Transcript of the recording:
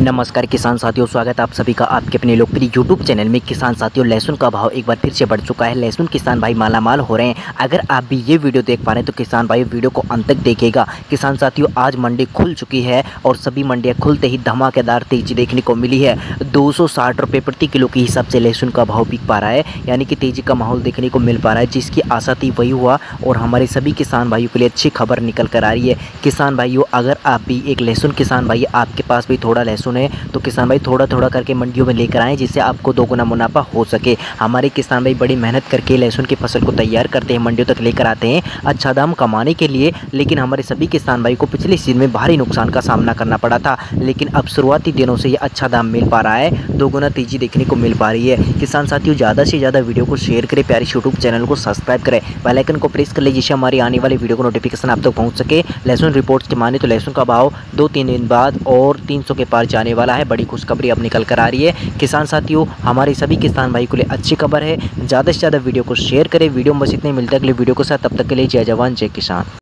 नमस्कार किसान साथियों, स्वागत आप सभी का आपके अपने लोकप्रिय यूट्यूब चैनल में। किसान साथियों, लहसुन का भाव एक बार फिर से बढ़ चुका है। लहसुन किसान भाई मालामाल हो रहे हैं। अगर आप भी ये वीडियो देख पा रहे हैं तो किसान भाई वीडियो को अंत तक देखेगा किसान साथियों, आज मंडी खुल चुकी है और सभी मंडियाँ खुलते ही धमाकेदार तेज़ी देखने को मिली है। दो सौ प्रति किलो के हिसाब से लहसुन का भाव बिक पा रहा है, यानी कि तेज़ी का माहौल देखने को मिल पा रहा है, जिसकी आशा थी वही हुआ और हमारे सभी किसान भाइयों के लिए अच्छी खबर निकल कर आ रही है। किसान भाइयों, अगर आप भी एक लहसुन किसान भाई, आपके पास भी थोड़ा लहसुन सुने तो किसान भाई थोड़ा थोड़ा करके मंडियों में लेकर आएँ, जिससे आपको दोगुना मुनाफा हो सके। हमारे किसान भाई बड़ी मेहनत करके लहसुन की फ़सल को तैयार करते हैं, मंडियों तक लेकर आते हैं अच्छा दाम कमाने के लिए, लेकिन हमारे सभी किसान भाई को पिछले सीज़न में भारी नुकसान का सामना करना पड़ा था, लेकिन अब शुरुआती दिनों से ये अच्छा दाम मिल पा रहा है, दोगुना तेज़ी देखने को मिल पा रही है। किसान साथियों, ज़्यादा से ज़्यादा वीडियो को शेयर करें, प्यारे यूट्यूब चैनल को सब्सक्राइब करें बेलाइकन को प्रेस कर ले जिससे हमारी आने वाली वीडियो को नोटिफिकेशन आप तक पहुँच सके। लहसुन रिपोर्ट्स के माने तो लहसुन का भाव दो तीन दिन बाद और तीन सौ के पार जाने वाला है। बड़ी खुशखबरी अब निकल कर आ रही है। किसान साथियों, हमारे सभी किसान भाई को लिए अच्छी खबर है। ज़्यादा से ज़्यादा वीडियो को शेयर करें। वीडियो में बस इतने मिलते अगले वीडियो के साथ। तब तक के लिए जय जवान, जय किसान।